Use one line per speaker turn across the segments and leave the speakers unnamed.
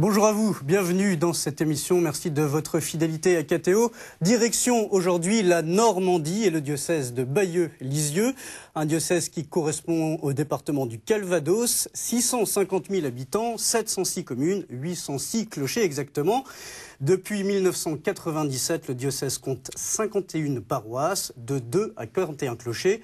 Bonjour à vous, bienvenue dans cette émission. Merci de votre fidélité à KTO. Direction aujourd'hui la Normandie et le diocèse de Bayeux-Lisieux, un diocèse qui correspond au département du Calvados, 650 000 habitants, 706 communes, 806 clochers exactement. Depuis 1997, le diocèse compte 51 paroisses, de 2 à 41 clochers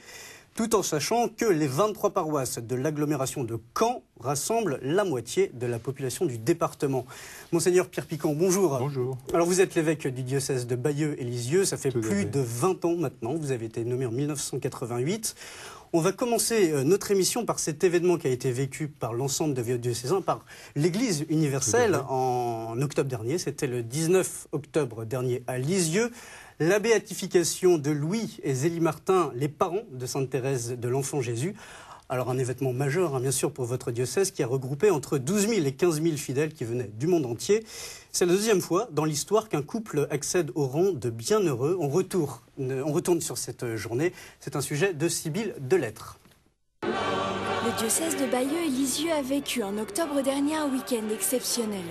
tout en sachant que les 23 paroisses de l'agglomération de Caen rassemblent la moitié de la population du département. Monseigneur Pierre Piquant, bonjour.
Bonjour.
Alors vous êtes l'évêque du diocèse de Bayeux et Lisieux, ça fait plus de 20 ans maintenant, vous avez été nommé en 1988. On va commencer euh, notre émission par cet événement qui a été vécu par l'ensemble des diocésains, par l'Église universelle en octobre dernier. C'était le 19 octobre dernier à Lisieux la béatification de Louis et Zélie Martin, les parents de Sainte Thérèse de l'Enfant Jésus. Alors un événement majeur, hein, bien sûr, pour votre diocèse qui a regroupé entre 12 000 et 15 000 fidèles qui venaient du monde entier. C'est la deuxième fois dans l'histoire qu'un couple accède au rang de bienheureux. On, on retourne sur cette journée. C'est un sujet de Sibylle de Lettres.
Le diocèse de Bayeux et Lisieux a vécu en octobre dernier un week-end exceptionnel.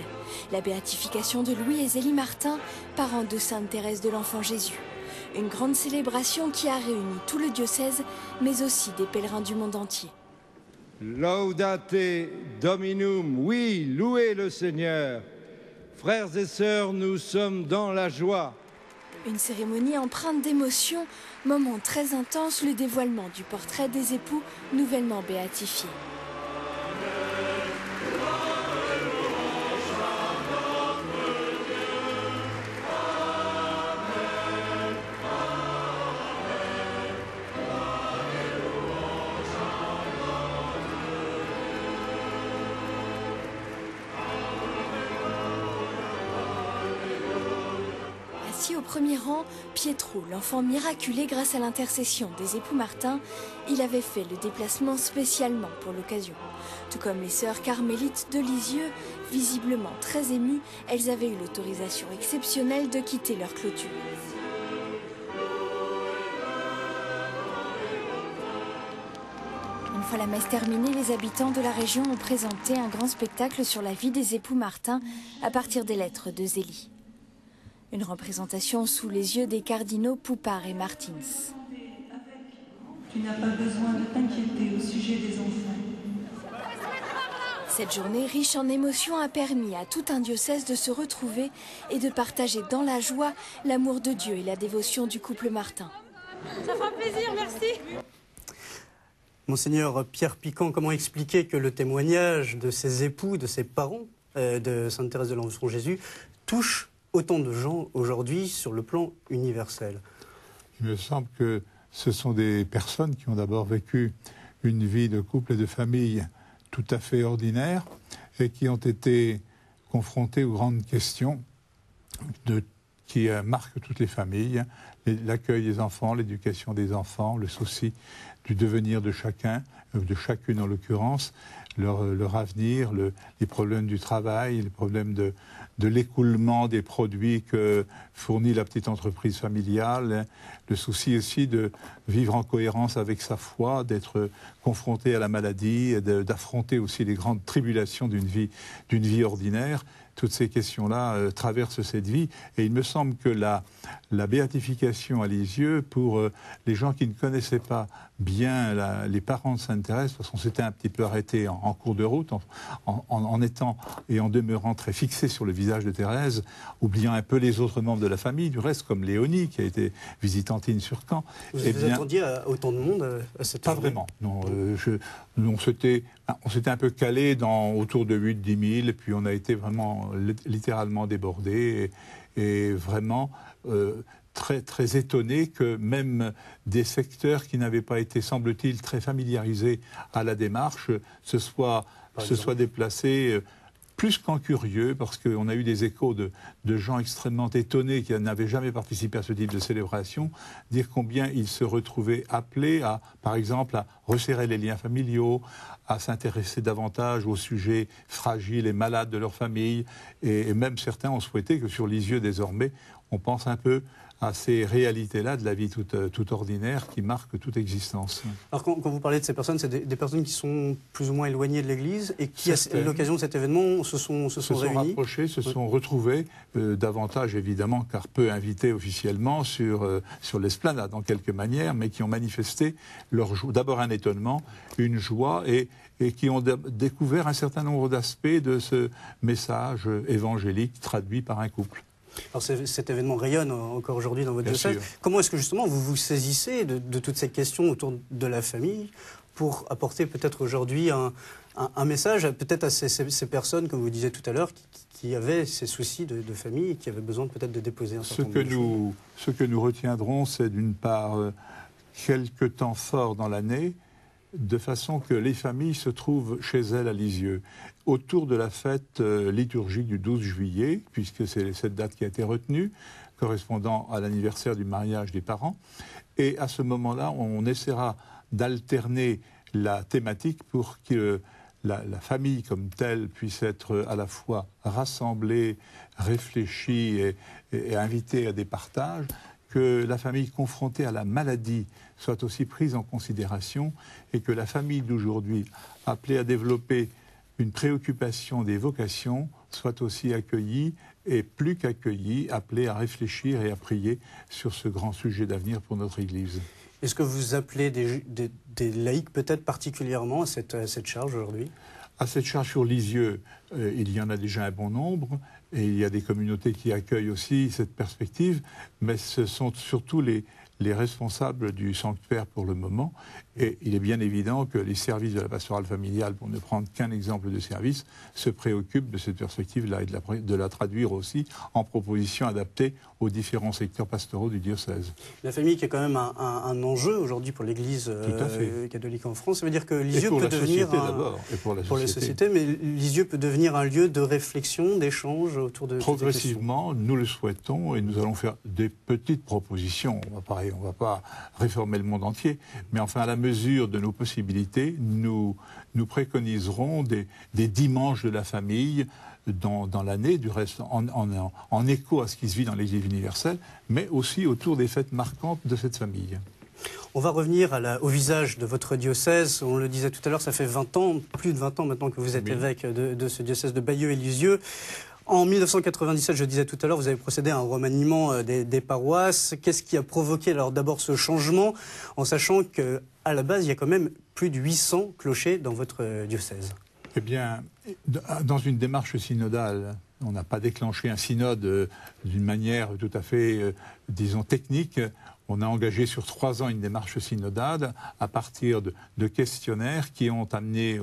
La béatification de Louis et Zélie Martin, parents de Sainte Thérèse de l'Enfant Jésus. Une grande célébration qui a réuni tout le diocèse, mais aussi des pèlerins du monde entier.
Laudate Dominum, oui, louez le Seigneur. Frères et sœurs, nous sommes dans la joie.
Une cérémonie empreinte d'émotion Moment très intense, le dévoilement du portrait des époux nouvellement béatifiés. Pietro, l'enfant miraculé grâce à l'intercession des époux Martin, il avait fait le déplacement spécialement pour l'occasion. Tout comme les sœurs carmélites de Lisieux, visiblement très émues, elles avaient eu l'autorisation exceptionnelle de quitter leur clôture. Une fois la messe terminée, les habitants de la région ont présenté un grand spectacle sur la vie des époux Martin à partir des lettres de Zélie. Une représentation sous les yeux des cardinaux Poupard et Martins.
Tu n'as pas besoin de t'inquiéter au sujet des enfants.
Cette journée riche en émotions a permis à tout un diocèse de se retrouver et de partager dans la joie l'amour de Dieu et la dévotion du couple Martin.
Ça fera plaisir, merci.
Monseigneur Pierre Piquant, comment expliquer que le témoignage de ses époux, de ses parents, euh, de Sainte Thérèse de l'Enfant Jésus, touche autant de gens aujourd'hui sur le plan universel.
Il me semble que ce sont des personnes qui ont d'abord vécu une vie de couple et de famille tout à fait ordinaire et qui ont été confrontées aux grandes questions qui euh, marquent toutes les familles, l'accueil des enfants, l'éducation des enfants, le souci du devenir de chacun, euh, de chacune en l'occurrence, leur, leur, avenir, les problèmes du travail, les problèmes de, de l'écoulement des produits que fournit la petite entreprise familiale, le souci aussi de vivre en cohérence avec sa foi, d'être confronté à la maladie, d'affronter aussi les grandes tribulations d'une vie, d'une vie ordinaire toutes ces questions-là euh, traversent cette vie. Et il me semble que la, la béatification à Lisieux, pour euh, les gens qui ne connaissaient pas bien les parents de Sainte-Thérèse, parce qu'on s'était un petit peu arrêté en, cours de route, en, étant et en demeurant très fixé sur le visage de Thérèse, oubliant un peu les autres membres de la famille, du reste, comme Léonie, qui a été visitantine sur Caen.
Vous, eh vous attendiez à autant de monde euh, à cette
Pas vraiment. Non, je, on s'était un peu calé dans autour de 8-10 000, puis on a été vraiment littéralement débordé et, vraiment euh, très, très étonné que même des secteurs qui n'avaient pas été, semble-t-il, très familiarisés à la démarche se soient, se soient déplacés euh, plus qu'en curieux, parce qu'on a eu des échos de, gens extrêmement étonnés qui n'avaient jamais participé à ce type de célébration, dire combien ils se retrouvaient appelés à, par exemple, à resserrer les liens familiaux, à s'intéresser davantage aux sujets fragiles et malades de leur famille, et, même certains ont souhaité que sur les yeux désormais, on pense un peu à ces réalités-là de la vie toute, euh, ordinaire qui marquent toute existence.
Alors quand, vous parlez de ces personnes, c'est des, personnes qui sont plus ou moins éloignées de l'Église et qui, à l'occasion de cet événement, se sont, se sont, se
sont rapprochés, se sont retrouvés, euh, davantage évidemment, car peu invités officiellement sur, euh, sur l'esplanade en quelque manière, mais qui ont manifesté d'abord un étonnement, une joie et, et qui ont découvert un certain nombre d'aspects de ce message évangélique traduit par un couple.
Alors cet événement rayonne encore aujourd'hui dans votre diocèse. Comment est-ce que justement vous vous saisissez de, toutes ces questions autour de la famille pour apporter peut-être aujourd'hui un, message peut-être à ces, personnes, comme vous disiez tout à l'heure, qui, avaient ces soucis de, famille et qui avaient besoin peut-être de déposer un certain
ce que nous, Ce que nous retiendrons, c'est d'une part euh, quelques temps forts dans l'année, de façon que les familles se trouvent chez elles à Lisieux autour de la fête euh, liturgique du 12 juillet, puisque c'est cette date qui a été retenue, correspondant à l'anniversaire du mariage des parents. Et à ce moment-là, on essaiera d'alterner la thématique pour que la, famille comme telle puisse être à la fois rassemblée, réfléchie et, et invitée à des partages, que la famille confrontée à la maladie soit aussi prise en considération et que la famille d'aujourd'hui, appelée à développer une préoccupation des vocations soit aussi accueillie et plus qu'accueillie, appelée à réfléchir et à prier sur ce grand sujet d'avenir pour notre Église.
Est-ce que vous appelez des, laïcs peut-être particulièrement à cette, charge aujourd'hui?
À cette charge sur Lisieux, euh, il y en a déjà un bon nombre, et il y a des communautés qui accueillent aussi cette perspective, mais ce sont surtout les, les responsables du sanctuaire pour le moment. Et il est bien évident que les services de la pastorale familiale, pour ne prendre qu'un exemple de service, se préoccupent de cette perspective-là et de la, traduire aussi en propositions adaptées aux différents secteurs pastoraux du diocèse.
La famille qui est quand même un, enjeu aujourd'hui pour l'Église euh, catholique en France. Ça veut dire que Lisieux peut devenir
un, et pour, la
pour les sociétés, mais Lisieux peut devenir un lieu de réflexion, d'échange autour de
progressivement. Nous le souhaitons et nous allons faire des petites propositions. On va pareil, on ne va pas réformer le monde entier, mais enfin à la mesure de nos possibilités, nous, nous préconiserons des, des dimanches de la famille dans, dans l'année, du reste en, en, en, écho à ce qui se vit dans l'Église universelle, mais aussi autour des fêtes marquantes de cette famille.
On va revenir à la, au visage de votre diocèse. On le disait tout à l'heure, ça fait 20 ans, plus de 20 ans maintenant que vous êtes évêque de, de, ce diocèse de Bayeux et Lisieux. En 1997, je disais tout à l'heure, vous avez procédé à un remaniement euh, des, paroisses. Qu'est-ce qui a provoqué alors d'abord ce changement, en sachant qu'à la base, il y a quand même plus de 800 clochers dans votre euh, diocèse
Eh bien, dans une démarche synodale, on n'a pas déclenché un synode euh, d'une manière tout à fait, disons, technique. On a engagé sur trois ans une démarche synodale à partir de, questionnaires qui ont amené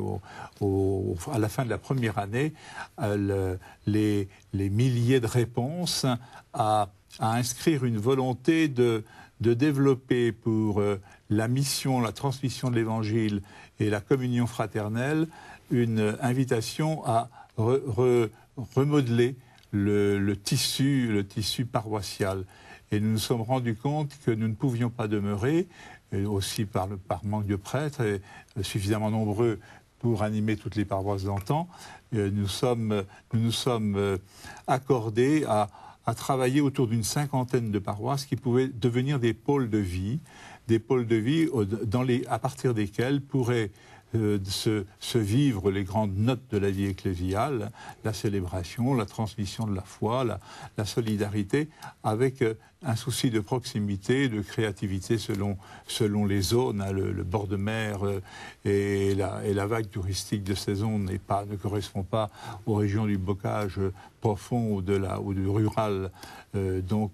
à la fin de la première année euh, les, milliers de réponses à, inscrire une volonté de, développer pour euh, la mission, la transmission de l'Évangile et la communion fraternelle une invitation à remodeler le, tissu, le tissu paroissial. Et nous nous sommes rendus compte que nous ne pouvions pas demeurer, aussi par, manque de prêtres, euh, suffisamment nombreux pour animer toutes les paroisses d'antan. Euh, nous, nous sommes euh, accordés à, à travailler autour d'une cinquantaine de paroisses qui pouvaient devenir des pôles de vie, des pôles de vie à partir desquels pourraient euh, se, vivre les grandes notes de la vie ecclésiale, la célébration, la transmission de la foi, la, la solidarité, avec euh, un souci de proximité, de créativité selon, selon les zones. Hein, le, bord de mer euh, et, la, vague touristique de saison pas, ne correspond pas aux régions du bocage profond ou, de la, ou du rural, donc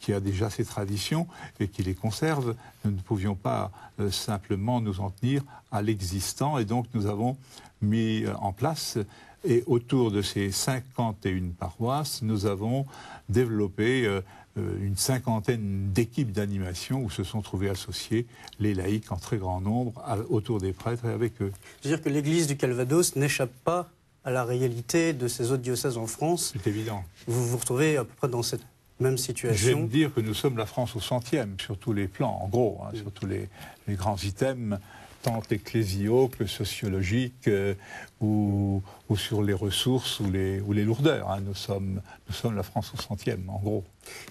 qui a déjà ses traditions et qui les conserve. Nous ne pouvions pas simplement nous en tenir à l'existant et donc nous avons mis en place et autour de ces 51 paroisses, nous avons développé euh, euh, une cinquantaine d'équipes d'animation où se sont trouvés associés les laïcs en très grand nombre autour des prêtres et avec eux.
C'est-à-dire que l'Église du Calvados n'échappe pas à la réalité de ces autres diocèses en France.
C'est évident.
Vous vous retrouvez à peu près dans cette même situation.
J'aime dire que nous sommes la France au centième sur tous les plans, en gros, hein, sur tous les, les, grands items. Tant ecclésiaux que sociologiques euh, ou, sur les ressources ou les, ou les lourdeurs. Hein. Nous, sommes, nous sommes la France au centième, en gros.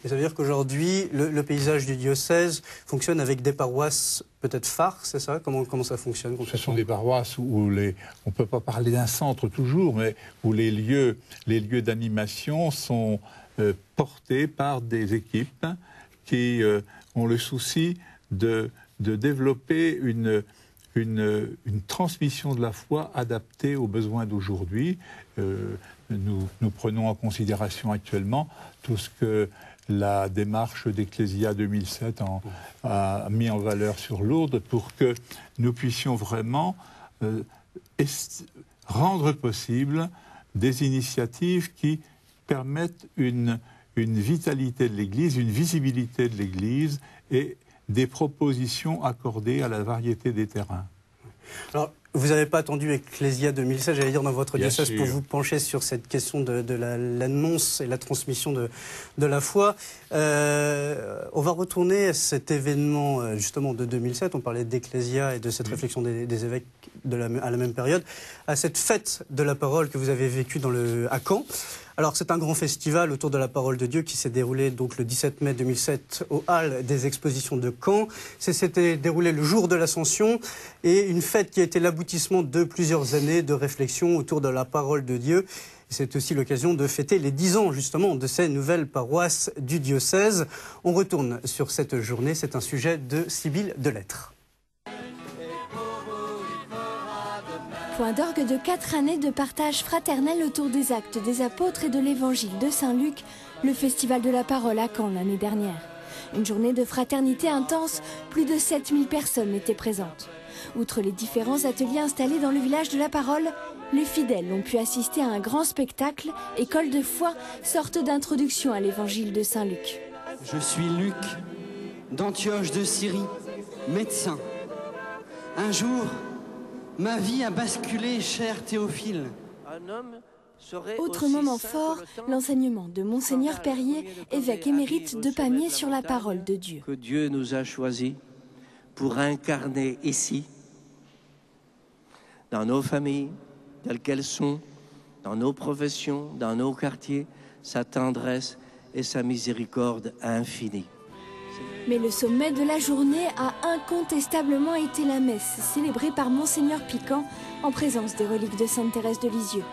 Et ça veut dire qu'aujourd'hui, le, paysage du diocèse fonctionne avec des paroisses peut-être phares, c'est ça? Comment, comment ça fonctionne
Ce sont des paroisses où les, on ne peut pas parler d'un centre toujours, mais où les lieux, les lieux d'animation sont euh, portés par des équipes qui euh, ont le souci de, de développer une, une, transmission de la foi adaptée aux besoins d'aujourd'hui. Euh, nous, prenons en considération actuellement tout ce que la démarche d'Ecclesia 2007 a mis en valeur sur Lourdes pour que nous puissions vraiment euh, rendre possible des initiatives qui permettent une, une vitalité de l'Église, une visibilité de l'Église et des propositions accordées à la variété des terrains.
Alors, vous n'avez pas attendu Ecclesia 2016, j'allais dire, dans votre diocèse pour vous pencher sur cette question de, l'annonce et la transmission de, la foi. Euh, on va retourner à cet événement, euh, justement, de 2007. On parlait d'Ecclesia et de cette réflexion des, évêques à la même période, à cette fête de la parole que vous avez vécue dans le, à Caen. Alors c'est un grand festival autour de la parole de Dieu qui s'est déroulé donc le 17 mai 2007 au hall des expositions de Caen. C'était déroulé le jour de l'Ascension et une fête qui a été l'aboutissement de plusieurs années de réflexion autour de la parole de Dieu. C'est aussi l'occasion de fêter les dix ans justement de ces nouvelles paroisses du diocèse. On retourne sur cette journée, c'est un sujet de Sibylle de
point d'orgue de quatre années de partage fraternel autour des actes des apôtres et de l'évangile de Saint-Luc, le Festival de la parole à Caen l'année dernière. Une journée de fraternité intense, plus de 7000 personnes étaient présentes. Outre les différents ateliers installés dans le village de la parole, les fidèles ont pu assister à un grand spectacle, école de foi, sorte d'introduction à l'évangile de Saint-Luc.
Je suis Luc, d'Antioche de Syrie, médecin. Un jour, Ma vie a basculé, cher Théophile.
Autre moment fort, l'enseignement de Monseigneur Perrier, évêque émérite de Pamiers sur la parole de Dieu.
Que Dieu nous a choisis pour incarner ici, dans nos familles, telles qu'elles sont, dans nos professions, dans nos quartiers, sa tendresse et sa miséricorde infinie.
Mais le sommet de la journée a incontestablement été la messe célébrée par Monseigneur Piquant en présence des reliques de Sainte Thérèse de Lisieux.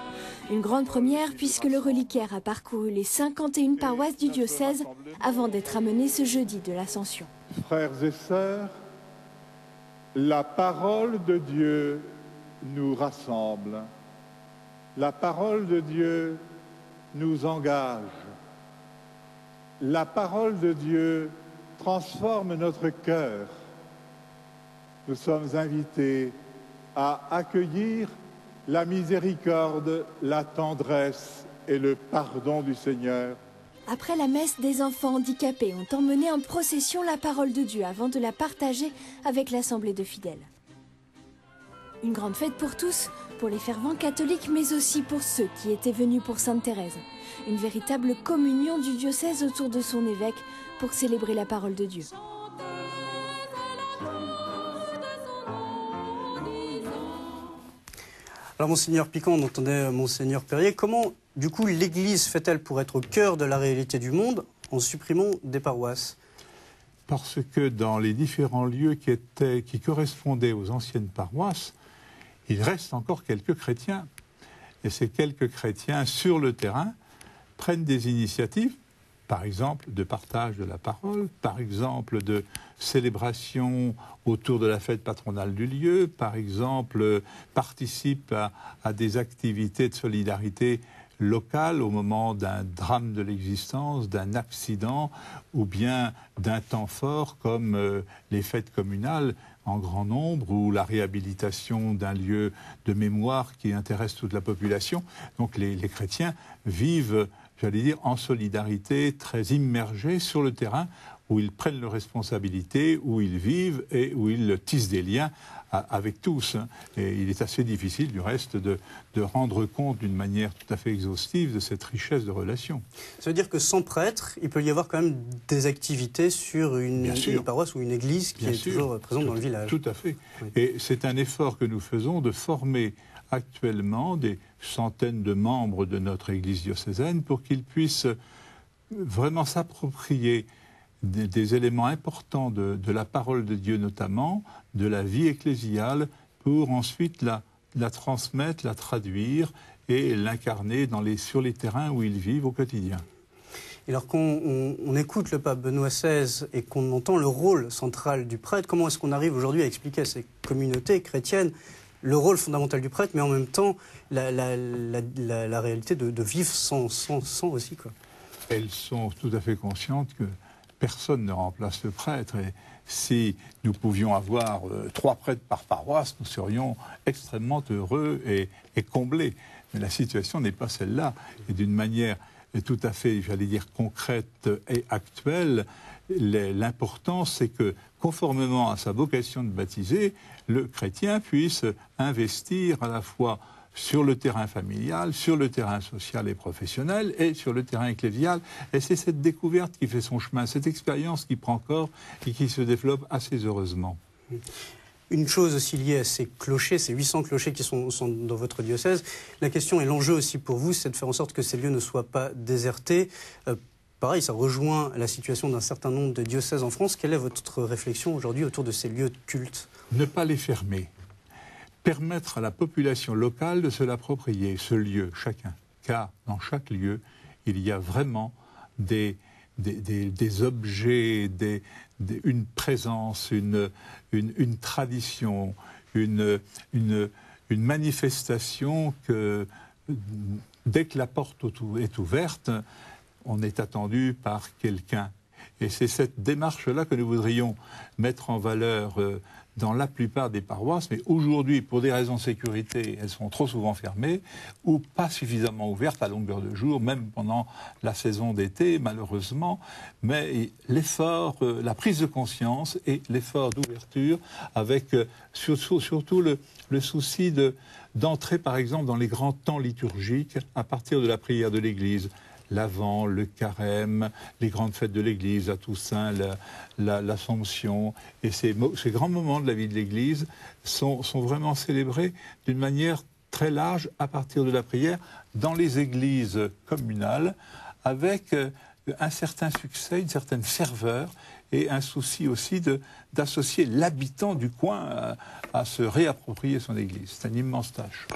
Une grande première puisque le reliquaire a parcouru les 51 paroisses du diocèse avant d'être amené ce jeudi de l'Ascension.
Frères et sœurs, la parole de Dieu nous rassemble. La parole de Dieu nous engage. La parole de Dieu transforme notre cœur. Nous sommes invités à accueillir la miséricorde, la tendresse et le pardon du Seigneur.
Après la messe, des enfants handicapés ont emmené en procession la parole de Dieu avant de la partager avec l'assemblée de fidèles. Une grande fête pour tous, pour les fervents catholiques, mais aussi pour ceux qui étaient venus pour Sainte Thérèse. Une véritable communion du diocèse autour de son évêque pour célébrer la parole de Dieu.
Alors, Monseigneur Piquant, on entendait Monseigneur Perrier. Comment, du coup, l'Église fait-elle pour être au cœur de la réalité du monde en supprimant des paroisses?
Parce que dans les différents lieux qui, étaient, qui correspondaient aux anciennes paroisses, il reste encore quelques chrétiens. Et ces quelques chrétiens, sur le terrain, prennent des initiatives, par exemple de partage de la parole, par exemple de célébration autour de la fête patronale du lieu, par exemple participent à, des activités de solidarité locale au moment d'un drame de l'existence, d'un accident ou bien d'un temps fort comme euh, les fêtes communales en grand nombre ou la réhabilitation d'un lieu de mémoire qui intéresse toute la population. Donc les, chrétiens vivent, j'allais dire, en solidarité, très immergés sur le terrain où ils prennent leurs responsabilités, où ils vivent et où ils tissent des liens avec tous. Hein. Et il est assez difficile, du reste, de, rendre compte d'une manière tout à fait exhaustive de cette richesse de relations.
Ça veut dire que sans prêtre, il peut y avoir quand même des activités sur une, paroisse ou une église qui est toujours présente dans le village.
Tout à fait. Et c'est un effort que nous faisons de former actuellement des centaines de membres de notre église diocésaine pour qu'ils puissent vraiment s'approprier des, éléments importants de, la parole de Dieu notamment, de la vie ecclésiale, pour ensuite la, la transmettre, la traduire et l'incarner sur les terrains où ils vivent au quotidien.
alors qu'on on, écoute le pape Benoît XVI et qu'on entend le rôle central du prêtre, comment est-ce qu'on arrive aujourd'hui à expliquer à ces communautés chrétiennes le rôle fondamental du prêtre, mais en même temps la, la, la, réalité de, de vivre sans, sans, sans aussi quoi?
Elles sont tout à fait conscientes que personne ne remplace le prêtre. Et si nous pouvions avoir euh, trois prêtres par paroisse, nous serions extrêmement heureux et, comblés. Mais la situation n'est pas celle-là. Et d'une manière tout à fait, j'allais dire, concrète et actuelle, l'important, c'est que, conformément à sa vocation de baptiser, le chrétien puisse investir à la fois sur le terrain familial, sur le terrain social et professionnel et sur le terrain ecclésial. Et c'est cette découverte qui fait son chemin, cette expérience qui prend corps et qui se développe assez heureusement.
Une chose aussi liée à ces clochers, ces 800 clochers qui sont, dans votre diocèse, la question et l'enjeu aussi pour vous, c'est de faire en sorte que ces lieux ne soient pas désertés. Euh, pareil, ça rejoint la situation d'un certain nombre de diocèses en France. Quelle est votre réflexion aujourd'hui autour de ces lieux de culte
Ne pas les fermer permettre à la population locale de se l'approprier, ce lieu, chacun. Car dans chaque lieu, il y a vraiment des, des, objets, des, une présence, une, une, tradition, une, une, une, manifestation que dès que la porte est ouverte, on est attendu par quelqu'un. Et c'est cette démarche-là que nous voudrions mettre en valeur euh, dans la plupart des paroisses, mais aujourd'hui, pour des raisons de sécurité, elles sont trop souvent fermées ou pas suffisamment ouvertes à longueur de jour, même pendant la saison d'été, malheureusement. Mais l'effort, euh, la prise de conscience et l'effort d'ouverture, avec euh, surtout, le, souci de d'entrer, par exemple, dans les grands temps liturgiques à partir de la prière de l'Église l'Avent, le Carême, les grandes fêtes de l'Église, la Toussaint, l'Assomption. et ces, ces, grands moments de la vie de l'Église sont, sont vraiment célébrés d'une manière très large à partir de la prière dans les églises communales avec euh, un certain succès, une certaine ferveur et un souci aussi d'associer l'habitant du coin à, se réapproprier son église. C'est une immense tâche.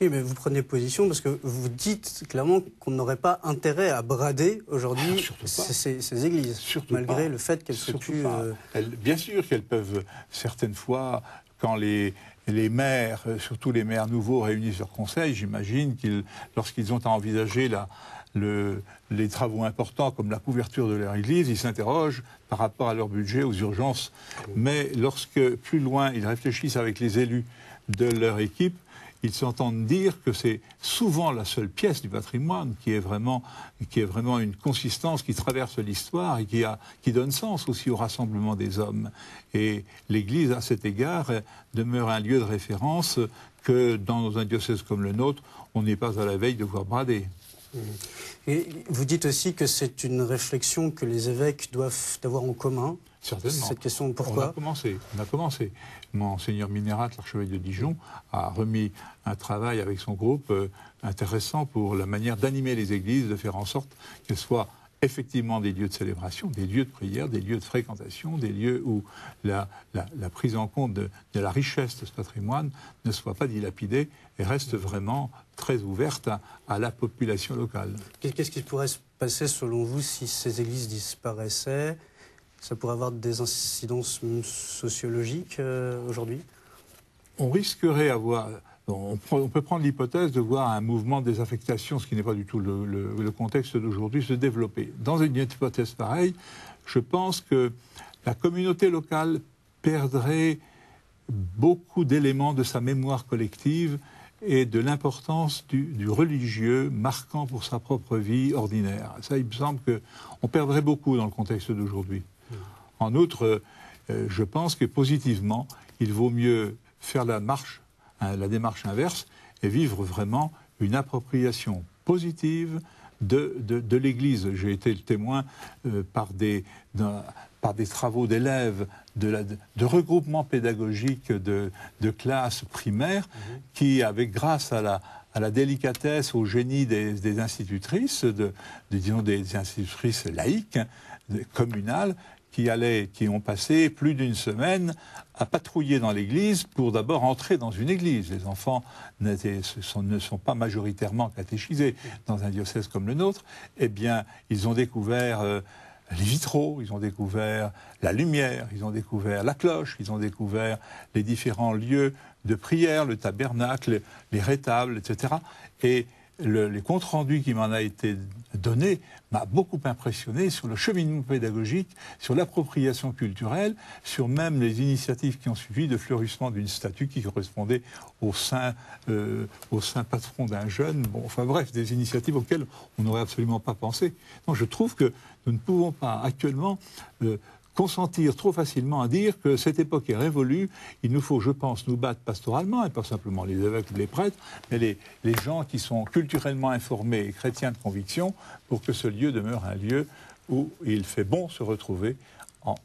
Oui, mais vous prenez position parce que vous dites clairement qu'on n'aurait pas intérêt à brader aujourd'hui ah, ces, églises, malgré le fait qu'elles soient plus... Euh,
bien sûr qu'elles peuvent, certaines fois, quand les, les maires, surtout les maires nouveaux réunis sur conseil, j'imagine qu'ils, lorsqu'ils ont à envisager la, les travaux importants comme la couverture de leur église, ils s'interrogent par rapport à leur budget, aux urgences. Mais lorsque, plus loin, ils réfléchissent avec les élus de leur équipe, ils s'entendent dire que c'est souvent la seule pièce du patrimoine qui est vraiment, qui est vraiment une consistance qui traverse l'histoire et qui, donne sens aussi au rassemblement des hommes. Et l'Église, à cet égard, demeure un lieu de référence que dans un diocèse comme le nôtre, on n'est pas à la veille de voir brader.
Et vous dites aussi que c'est une réflexion que les évêques doivent avoir en commun.
Certainement.
Cette question, pourquoi
On a commencé. On a commencé. Monseigneur Minérat, l'archevêque de Dijon, a remis un travail avec son groupe euh, intéressant pour la manière d'animer les églises, de faire en sorte qu'elles soient effectivement des lieux de célébration, des lieux de prière, des lieux de fréquentation, des lieux où la, prise en compte de, la richesse de ce patrimoine ne soit pas dilapidée et reste vraiment très ouverte à, la population locale.
Qu'est-ce qui pourrait se passer selon vous si ces églises disparaissaient? Ça pourrait avoir des incidences sociologiques euh, aujourd'hui?
On risquerait avoir on, peut prendre l'hypothèse de voir un mouvement de désaffectation, ce qui n'est pas du tout le, contexte d'aujourd'hui, se développer. Dans une hypothèse pareille, je pense que la communauté locale perdrait beaucoup d'éléments de sa mémoire collective et de l'importance du, religieux marquant pour sa propre vie ordinaire. Ça, il me semble qu'on perdrait beaucoup dans le contexte d'aujourd'hui. En outre, euh, je pense que positivement, il vaut mieux faire la marche, la démarche inverse et vivre vraiment une appropriation positive de, de, l'Église. J'ai été le témoin euh, par, des, par des travaux d'élèves de, de, regroupement pédagogique de, de classes primaires mhm. qui, avec grâce à la, à la délicatesse, au génie des, des institutrices, de, disons des institutrices laïques, communales, qui, allaient, qui ont passé plus d'une semaine à patrouiller dans l'église pour d'abord entrer dans une église. Les enfants ne sont pas majoritairement catéchisés dans un diocèse comme le nôtre. Eh bien, ils ont découvert euh, les vitraux, ils ont découvert la lumière, ils ont découvert la cloche, ils ont découvert les différents lieux de prière, le tabernacle, les rétables, etc. Et le, les comptes rendus qui m'en a été donné m'a beaucoup impressionné sur le cheminement pédagogique, sur l'appropriation culturelle, sur même les initiatives qui ont suivi de fleurissement d'une statue qui correspondait au saint, euh, au saint patron d'un jeune. Bon, enfin bref, des initiatives auxquelles on n'aurait absolument pas pensé. Donc je trouve que nous ne pouvons pas actuellement euh, consentir trop facilement à dire que cette époque est révolue. Il nous faut, je pense, nous battre pastoralement, et pas simplement les évêques ou les prêtres, mais les, les gens qui sont culturellement informés et chrétiens de conviction, pour que ce lieu demeure un lieu où il fait bon se retrouver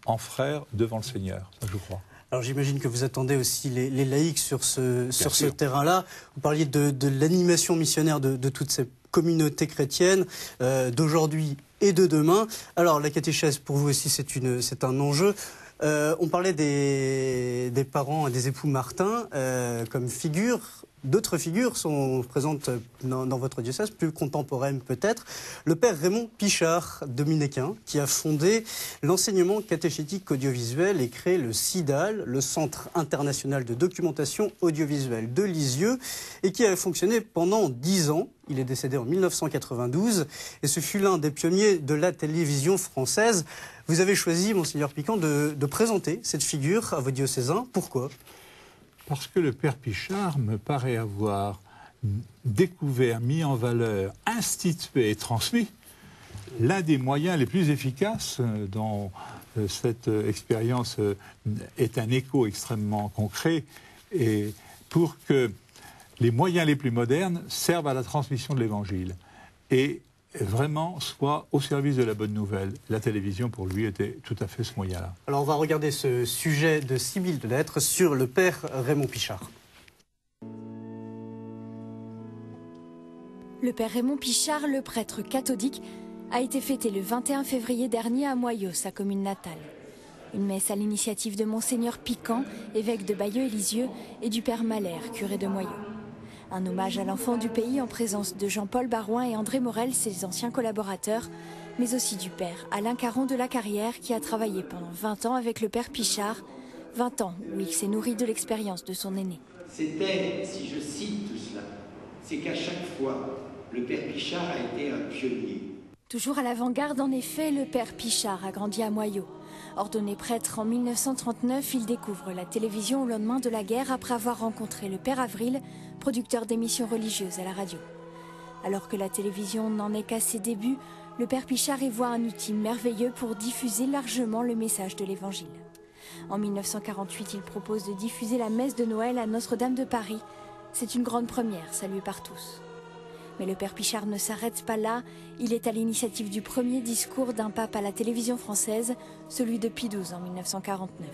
en, frères devant le Seigneur, je crois.
Alors j'imagine que vous attendez aussi les, laïcs sur ce, sur ce terrain-là. Vous parliez de, de l'animation missionnaire de, de toutes ces communautés chrétiennes euh, d'aujourd'hui et de demain. Alors la catéchèse, pour vous aussi, c'est un enjeu. Euh, on parlait des, parents et des époux Martin euh, comme figure D'autres figures sont présentes dans, votre diocèse, plus contemporaines peut-être. Le père Raymond Pichard, dominicain, qui a fondé l'enseignement catéchétique audiovisuel et créé le CIDAL, le Centre international de documentation audiovisuelle de Lisieux, et qui a fonctionné pendant dix ans. Il est décédé en 1992 et ce fut l'un des pionniers de la télévision française. Vous avez choisi, monseigneur Piquant, de, de présenter cette figure à vos diocésains. Pourquoi?
Parce que le père Pichard me paraît avoir découvert, mis en valeur, institué et transmis l'un des moyens les plus efficaces euh, dont euh, cette euh, expérience est un écho extrêmement concret et pour que les moyens les plus modernes servent à la transmission de l'Évangile. Et vraiment soit au service de la bonne nouvelle. La télévision, pour lui, était tout à fait ce moyen-là.
Alors on va regarder ce sujet de Sibylle de Lettres sur le père Raymond Pichard.
Le père Raymond Pichard, le prêtre cathodique, a été fêté le 21 février dernier à Moyaux, sa commune natale. Une messe à l'initiative de Monseigneur Piquant, évêque de Bayeux-Élisieux, et du père Malher, curé de Moyaux. Un hommage à l'enfant du pays en présence de Jean-Paul Barouin et André Morel, ses anciens collaborateurs, mais aussi du père Alain Caron de la Carrière qui a travaillé pendant 20 ans avec le père Pichard, 20 ans où il s'est nourri de l'expérience de son aîné.
C'était, si je cite tout cela, c'est qu'à chaque fois, le père Pichard a été un pionnier.
Toujours à l'avant-garde, en effet, le père Pichard a grandi à Moyaux. Ordonné prêtre en 1939, il découvre la télévision au lendemain de la guerre après avoir rencontré le père Avril, producteur d'émissions religieuses à la radio. Alors que la télévision n'en est qu'à ses débuts, le père Pichard y voit un outil merveilleux pour diffuser largement le message de l'Évangile. En 1948, il propose de diffuser la messe de Noël à Notre-Dame de Paris. C'est une grande première, saluée par tous. Mais le père Pichard ne s'arrête pas là, il est à l'initiative du premier discours d'un pape à la télévision française, celui de Pie XII en 1949.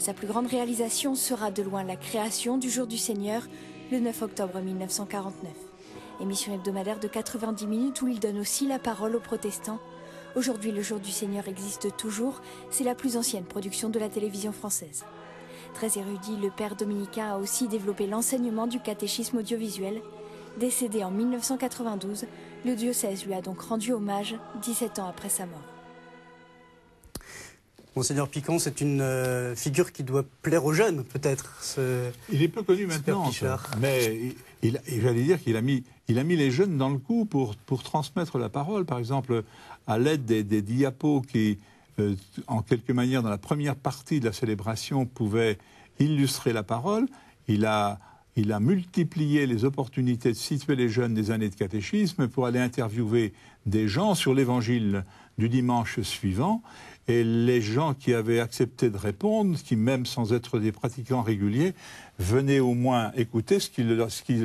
Sa plus grande réalisation sera de loin la création du Jour du Seigneur, le 9 octobre 1949. Émission hebdomadaire de 90 minutes où il donne aussi la parole aux protestants. Aujourd'hui, le Jour du Seigneur existe toujours, c'est la plus ancienne production de la télévision française. Très érudit, le père dominicain a aussi développé l'enseignement du catéchisme audiovisuel. Décédé en 1992, le diocèse lui a donc rendu hommage 17 ans après sa mort.
Monseigneur Piquant, c'est une euh, figure qui doit plaire aux jeunes, peut-être.
Il est peu connu maintenant, mais j'allais dire qu'il a mis, il a mis les jeunes dans le coup pour, pour transmettre la parole. Par exemple, à l'aide des, diapos qui, euh, en quelque manière, dans la première partie de la célébration, pouvaient illustrer la parole, il a, il a multiplié les opportunités de situer les jeunes des années de catéchisme pour aller interviewer des gens sur l'évangile du dimanche suivant Et les gens qui avaient accepté de répondre, qui même sans être des pratiquants réguliers, venaient au moins écouter ce qu'ils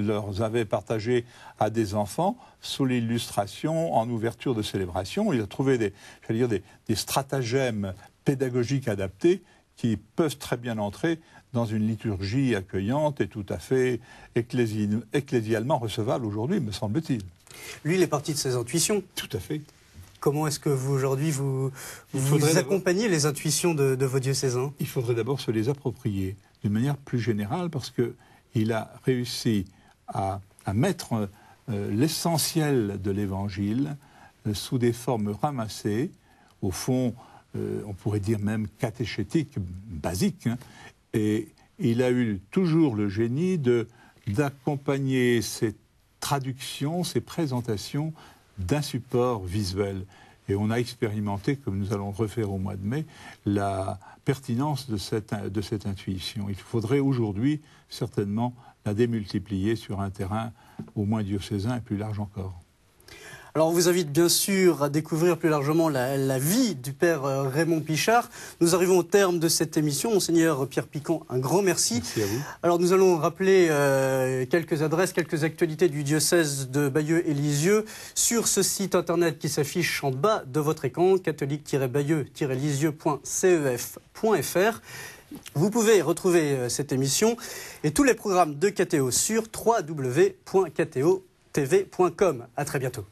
leur, avaient partagé à des enfants sous l'illustration en ouverture de célébration. Il a trouvé des, dire, des, des stratagèmes pédagogiques adaptés qui peuvent très bien entrer dans une liturgie accueillante et tout à fait ecclésialement recevable aujourd'hui, me semble-t-il.
Lui, il est parti de ses intuitions.
Tout à fait.
Comment est-ce que vous, aujourd'hui, vous, accompagnez les intuitions de, vos diocésains?
Il faudrait d'abord se les approprier d'une manière plus générale parce qu'il a réussi à, mettre euh, l'essentiel de l'Évangile euh, sous des formes ramassées, au fond, euh, on pourrait dire même catéchétiques, basiques, hein. et il a eu toujours le génie d'accompagner ces traductions, ces présentations d'un support visuel. Et on a expérimenté, comme nous allons refaire au mois de mai, la pertinence de cette, de cette intuition. Il faudrait aujourd'hui certainement la démultiplier sur un terrain au moins diocésain et plus large encore.
Alors on vous invite bien sûr à découvrir plus largement la, vie du père euh, Raymond Pichard. Nous arrivons au terme de cette émission. Monseigneur Pierre Piquant, un grand merci.
Merci à vous.
Alors nous allons rappeler euh, quelques adresses, quelques actualités du diocèse de Bayeux et Lisieux sur ce site internet qui s'affiche en bas de votre écran, catholique-bayeux-lisieux.cef.fr. Vous pouvez retrouver euh, cette émission et tous les programmes de KTO sur www.kto.tv.com. À très bientôt.